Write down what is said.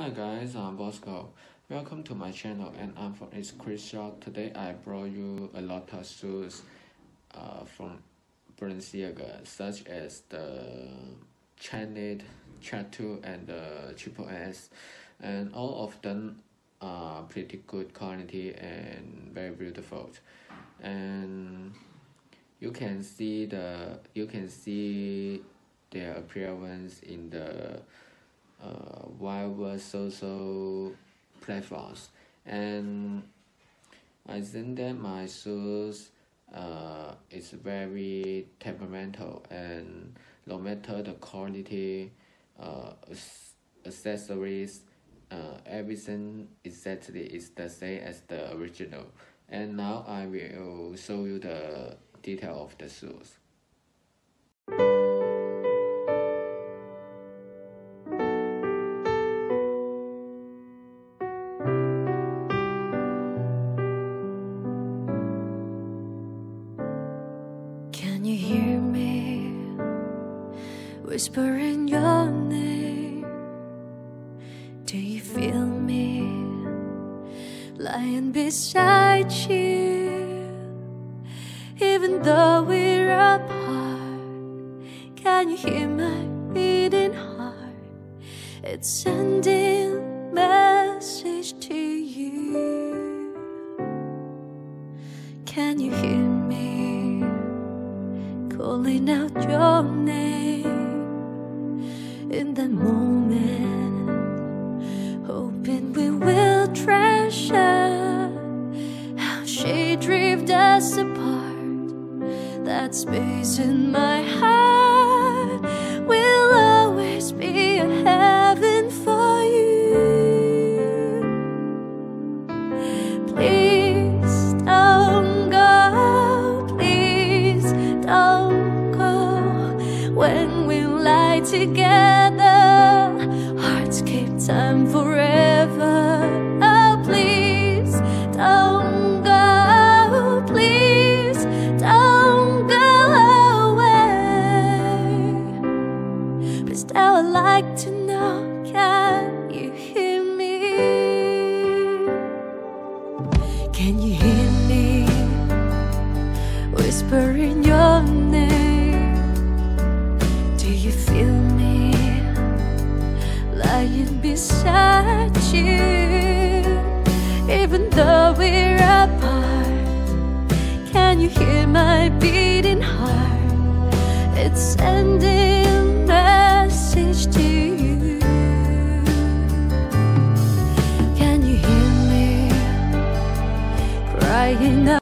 Hi guys, I'm Bosco. Welcome to my channel and I'm from It's Chris Shop. Today I brought you a lot of shoes uh, from Balenciaga such as the Chained, Chat 2 and the Triple S and all of them are pretty good quality and very beautiful and you can see the you can see their appearance in the whatever social platforms and I think that my shoes uh, is very temperamental. And no matter the quality uh, accessories uh, everything exactly is the same as the original. And now I will show you the detail of the shoes whispering your name? Do you feel me lying beside you? Even though we're apart, can you hear my beating heart? It's sending message to you. Can you hear me? calling out your name in that moment, hoping we will treasure how she drifted us apart. That space in my heart will always be a heaven for you. Please don't go, please don't go. When together, hearts keep time forever. Oh, please don't go, please don't go away. But still, I'd like to know can you hear me? Can you hear me whispering your name? Do you feel me lying beside you? Even though we're apart, can you hear my beating heart? It's sending a message to you. Can you hear me crying out?